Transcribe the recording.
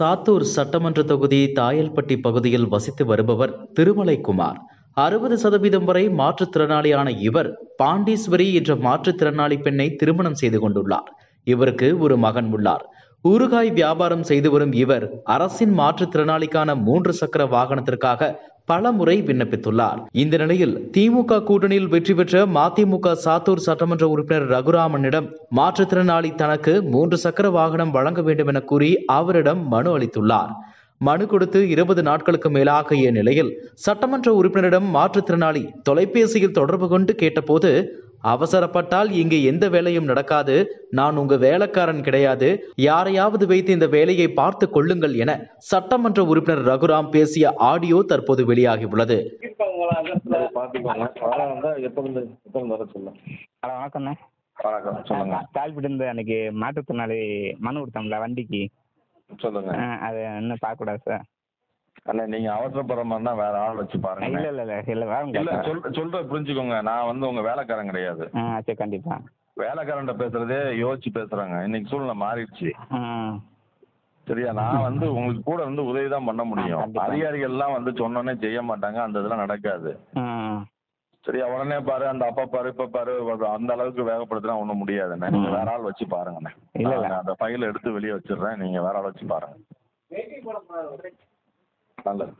சாத்தூர் சட்டமன்ற தொகுதி தாயல்பட்டி பகுதியில் வசித்து வருபவர் திருமலைக்குமார். அறுபது சதவீதம் வரை மாற்றுத்திறனாளியான இவர் பாண்டீஸ்வரி என்ற மாற்றுத்திறனாளி பெண்ணை திருமணம் செய்து கொண்டுள்ளார். இவருக்கு ஒரு மகன் உள்ளார். ஊறுகாய் வியாபாரம் செய்து வரும் இவர் அரசின் மாற்றுத்திறனாளிக்கான மூன்று சக்கர வாகனத்திற்காக பல முறை விண்ணப்பித்துள்ளார். இந்த நிலையில் திமுக கூட்டணியில் வெற்றி பெற்ற மதிமுக சாத்தூர் சட்டமன்ற உறுப்பினர் ரகுராமனிடம் மாற்றுத்திறனாளி தனக்கு மூன்று சக்கர வாகனம் வழங்க வேண்டும் என கூறி அவரிடம் மனு அளித்துள்ளார். மனு கொடுத்து இருபது நாட்களுக்கு மேலாகிய நிலையில் சட்டமன்ற உறுப்பினரிடம் மாற்றுத்திறனாளி தொலைபேசியில் தொடர்பு கொண்டு கேட்டபோது அவசரப்பட்டால் இங்கு எந்த வேலையும் நடக்காது. நான் உங்க வேலைக்காரன் கிடையாது. யாரையாவது வைத்து இந்த வேலையை பார்த்து கொள்ளுங்கள் என சட்டமன்ற உறுப்பினர் ரகுராம் பேசிய ஆடியோ தற்போது ஹலோ வணக்கண்ணே வணக்கம் சொல்லுங்க. அன்னைக்கு மாற்றுத்திறனாளி மனு கொடுத்தோம்ல வண்டிக்கு. சொல்லுங்க. அது இன்னும் பார்க்கக்கூடாது சார். அண்ணா நீங்க அவசரப்படுற மாதிரி தான் வேற ஆள் வச்சு பாருங்க இல்லை இல்லை இல்லை இல்லை வேற இல்ல சொல் சொல்ற புரிஞ்சுக்கோங்க. நான் வந்து உங்க வேலைக்காரன் கிடையாது. ஆ சரி கண்டிப்பாக வேலைக்காரன்ட்ட பேசுறதே யோசிச்சு பேசுறாங்க. இன்னைக்கு சூழ்நிலை மாறிடுச்சு. ம் சரியா? நான் வந்து உங்களுக்கு கூட வந்து உதவி தான் பண்ண முடியும். கண்டிப்பா. அதிகாரிகள் எல்லாம் வந்து சொன்னோன்னே செய்ய மாட்டாங்க. அந்த இதெல்லாம் நடக்காது. ம் சரியா? உடனே பாரு அந்த அப்பா பாரு இப்ப பாரு அந்த அளவுக்கு வேகப்படுத்தினா ஒன்றும் முடியாதுண்ணே நீங்க வேற ஆள் வச்சு பாருங்கண்ணே. இல்ல, அந்த ஃபைலை எடுத்து வெளியே வச்சிடுறேன். நீங்க வேற ஆள் வச்சு பாருங்க. நல்லது